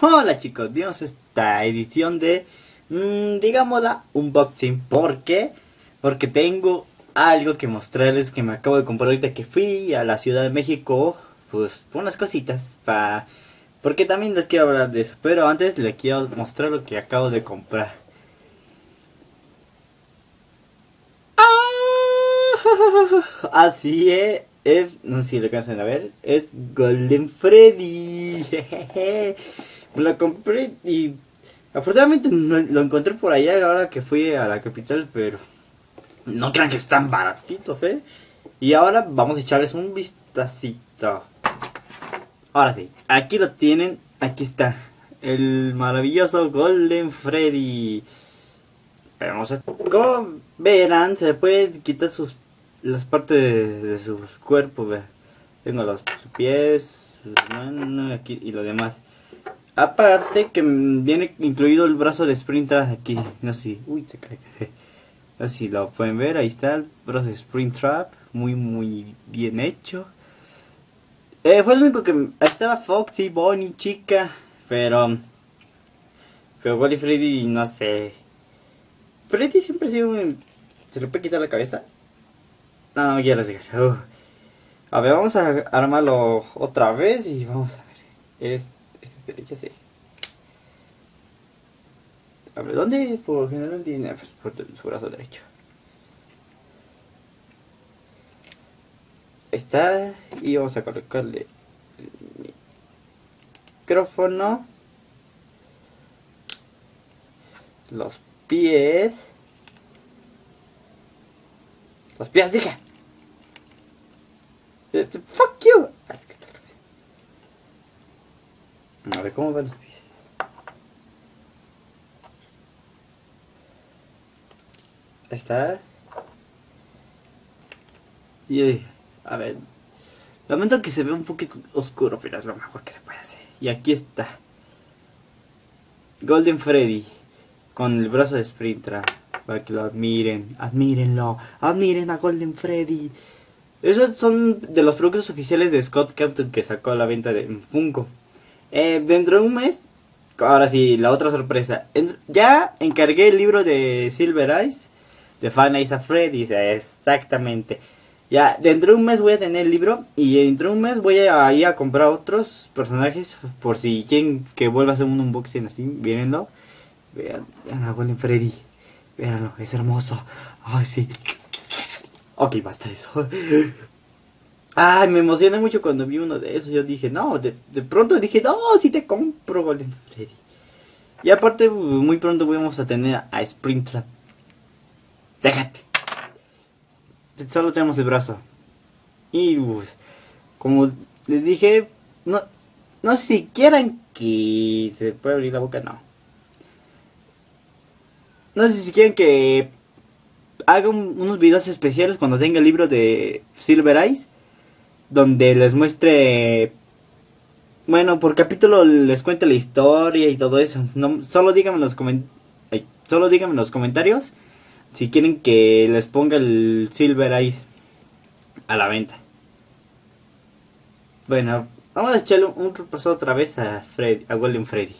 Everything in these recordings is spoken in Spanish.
Hola chicos, bienvenidos a esta edición de, mmm, digámosla, unboxing. ¿Por qué? Porque tengo algo que mostrarles que me acabo de comprar ahorita que fui a la Ciudad de México. Pues unas cositas, para... porque también les quiero hablar de eso. Pero antes les quiero mostrar lo que acabo de comprar. ¡Ah! Así es, es, no sé si lo alcanzan a ver, es Golden Freddy. Lo compré y afortunadamente lo encontré por allá ahora que fui a la capital, pero no crean que están baratitos, ¿eh? Y ahora vamos a echarles un vistacito. Ahora sí, aquí lo tienen, aquí está, el maravilloso Golden Freddy. Vamos a... Como verán, se puede quitar sus las partes de, su cuerpo, ve. Tengo los sus pies, sus manos aquí y lo demás. Aparte que viene incluido el brazo de Springtrap aquí. No sé si. Uy, se cae. No sé lo pueden ver. Ahí está el brazo de Springtrap. Muy, muy bien hecho. Eh, fue el único que. Estaba Foxy, Bonnie, Chica. Pero. Pero Wally Freddy, no sé. Freddy siempre ha sido un. ¿Se le puede quitar la cabeza? No, no quiero llegar. A ver, vamos a armarlo otra vez y vamos a ver. Es derecha, sí. A ver, ¿dónde por general tiene por su brazo derecho? Está y vamos a colocarle el micrófono, los pies, los pies, dije. Fuck A ver cómo van los pies. Está. Y a ver. Lamento que se ve un poquito oscuro, pero es lo mejor que se puede hacer. Y aquí está. Golden Freddy. Con el brazo de Sprintra. Para que lo admiren. Admírenlo. Admiren a Golden Freddy. Esos son de los productos oficiales de Scott Captain que sacó a la venta de Funko. Eh, dentro de un mes, ahora sí, la otra sorpresa. ya encargué el libro de Silver Eyes, de Fan Eyes of Freddy, exactamente. Ya, dentro de un mes voy a tener el libro y dentro de un mes voy a ir a comprar otros personajes por si quieren que vuelva a hacer un unboxing así, mírenlo. Vean, vean a Freddy. Veanlo, es hermoso. Ay, sí. Ok, basta eso. Ay, me emocioné mucho cuando vi uno de esos. Yo dije, no, de, pronto dije, no, si te compro Golden Freddy. Y aparte, muy pronto vamos a tener a Springtrap. Déjate. Solo tenemos el brazo. Y como les dije, no, no sé si quieran que se pueda abrir la boca, no. No sé si quieren que haga unos videos especiales cuando tenga el libro de Silver Eyes donde les muestre bueno, por capítulo les cuente la historia y todo eso. No, solo díganme en los solo díganme los comentarios si quieren que les ponga el Silver Eyes a la venta. Bueno, vamos a echarle un repaso otra vez a Freddy, a Golden Freddy.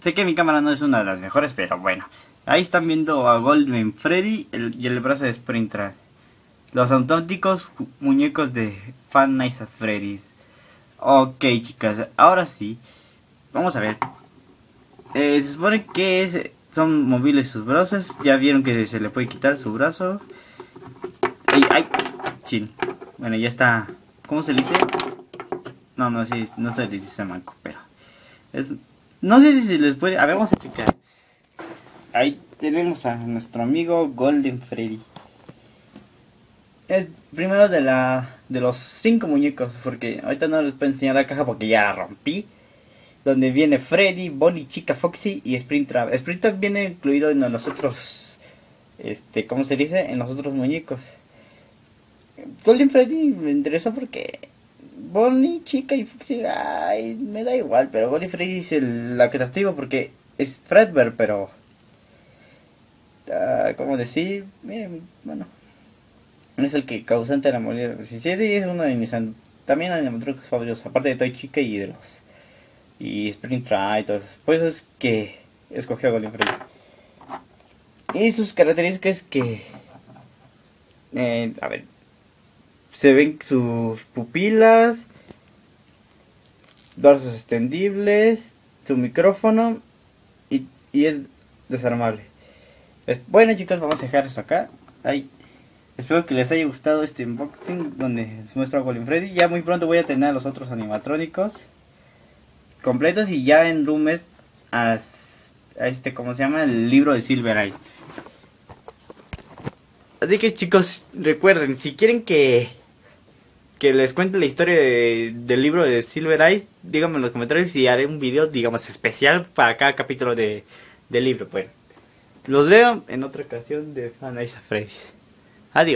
Sé que mi cámara no es una de las mejores, pero bueno. Ahí están viendo a Golden Freddy y el brazo de Springtrap. Los auténticos muñecos de Fan Nights at Freddy's. Ok, chicas, ahora sí. Vamos a ver. Eh, se supone que son móviles sus brazos. Ya vieron que se le puede quitar su brazo. Ay, ay, chin. Bueno, ya está. ¿Cómo se le dice? No, no sé, no se le dice manco, pero. Es, no sé si se les puede. A ver, vamos a checar. Ahí tenemos a nuestro amigo Golden Freddy es primero de la de los cinco muñecos porque ahorita no les puedo enseñar la caja porque ya la rompí donde viene Freddy, Bonnie, Chica, Foxy y Springtrap. Springtrap viene incluido en los otros este, ¿cómo se dice? En los otros muñecos. Golden Freddy me interesa porque Bonnie, Chica y Foxy, ay, me da igual, pero Golden Freddy es el atractivo porque es Fredbear, pero uh, ¿cómo decir? Miren, bueno, es el que causante de la movilidad 17 y es uno de mis también animatrónicos favoritos, aparte de Toy Chica y de los y Springtrap y todo eso. Por es que escogí a Golden Freddy. Y sus características que... Eh, a ver. Se ven sus pupilas. Dorsos extendibles. Su micrófono. Y, y es desarmable. Bueno chicos, vamos a dejar eso acá. Ahí. Espero que les haya gustado este unboxing donde se muestra a Golden Freddy. Ya muy pronto voy a tener a los otros animatrónicos completos y ya en Rumes a, a este, ¿cómo se llama? El libro de Silver Eyes. Así que chicos, recuerden, si quieren que que les cuente la historia del libro de Silver Eyes, díganme en los comentarios y haré un video, digamos, especial para cada capítulo de, del libro. Bueno, los veo en otra ocasión de Fan Freddy. Adiós.